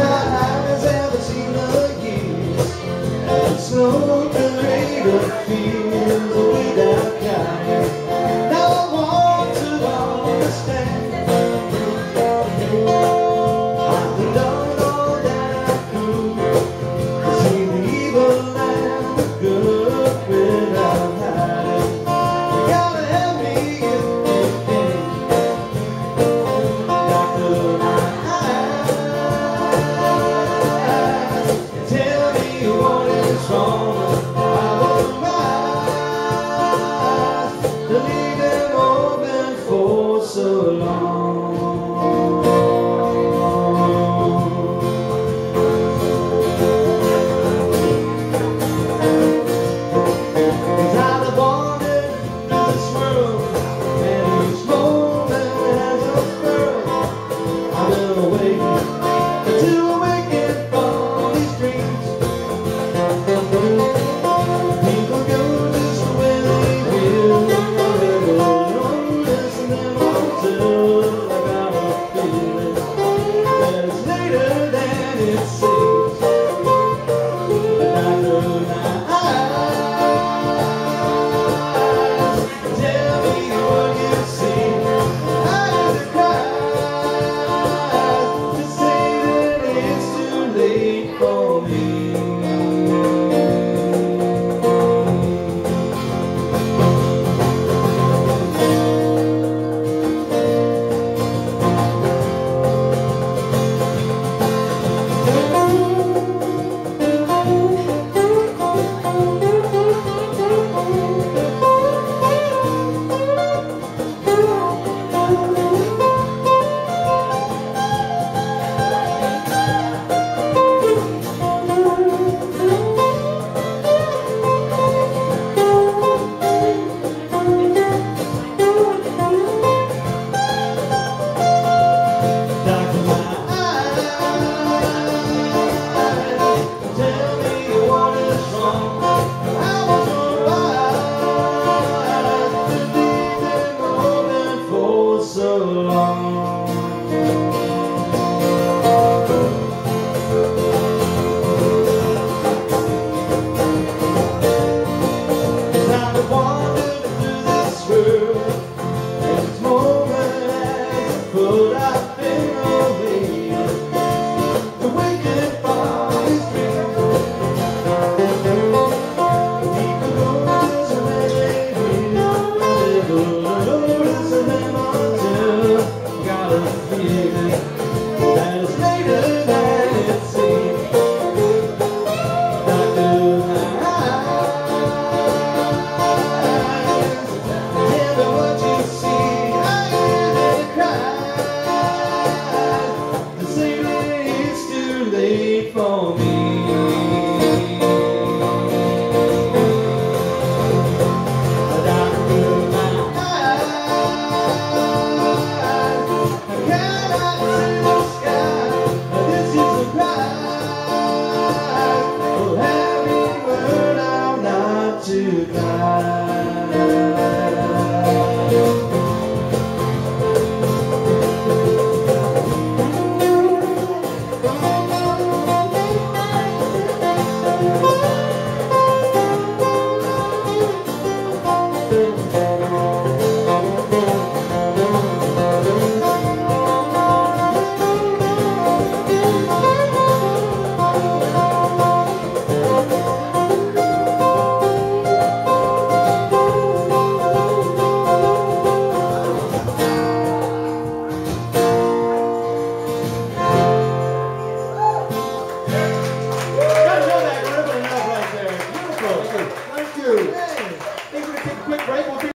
I've ever seen again. It's no greater fear.